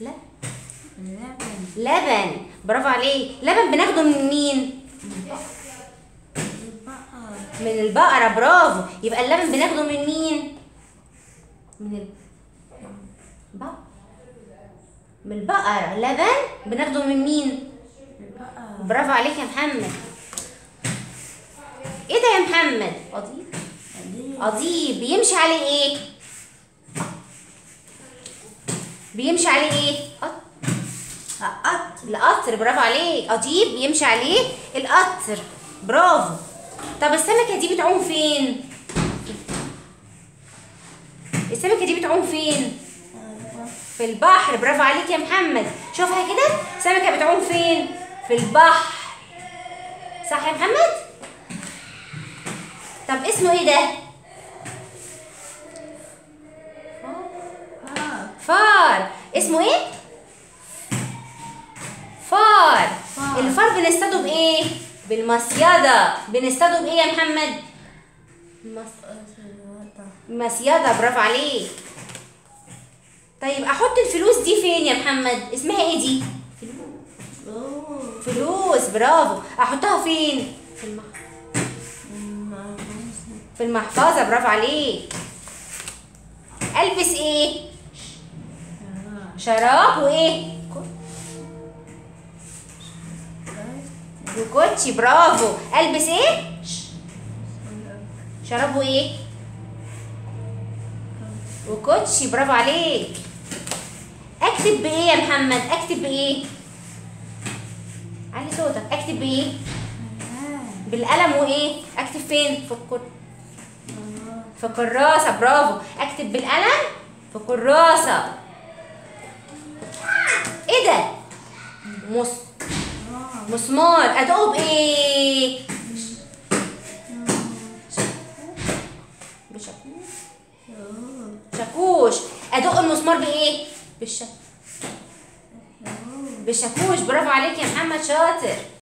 لا. اللبن لبن. برافو عليك. لبن بناخده من مين؟ من البقرة. برافو. يبقى اللبن بناخده من مين؟ من البقرة من البقرة. لبن بناخده من مين؟ برافو عليك يا محمد. إيه ده يا محمد؟ قضيب. قضيب. بيمشي عليه إيه؟ بيمشي عليه. إيه قط- قط. القطر برافو عليك. قضيب بيمشي عليه. القطر. برافو. طب السمكة دي بتعوم فين؟ السمكة دي بتعوم فين؟ في البحر. برافو عليك يا محمد. شوفها كده. سمكة بتعوم فين؟ في البحر. صح يا محمد؟ طب اسمه إيه ده؟ اسمه إيه؟ فار. فار. الفار بنصطاده بايه بالمصيدة بنصطاده بايه يا محمد؟ مص- مصيدة برافو عليك. طيب أحط الفلوس دي فين يا محمد؟ اسمها إيه دي. فلوس. برافو. احطها فين؟ في المح... في المحفظة. برافو عليك. ألبس إيه؟ شراب وإيه؟ وكوتشي برافو. ألبس إيه؟ شراب وإيه؟ وكوتشي برافو عليك. أكتب بإيه يا محمد؟ أكتب بإيه؟ علي صوتك. أكتب بإيه؟ بالقلم وإيه؟ أكتب فين؟ في الكر... في كراسه برافو. أكتب بالقلم؟ في كراسه إيه ده مس... مسمار. ادقه بايه بشاكوش. شاكوش ادق المسمار بإيه؟ بالشاكوش بالشاكوش برافو عليك يا محمد شاطر.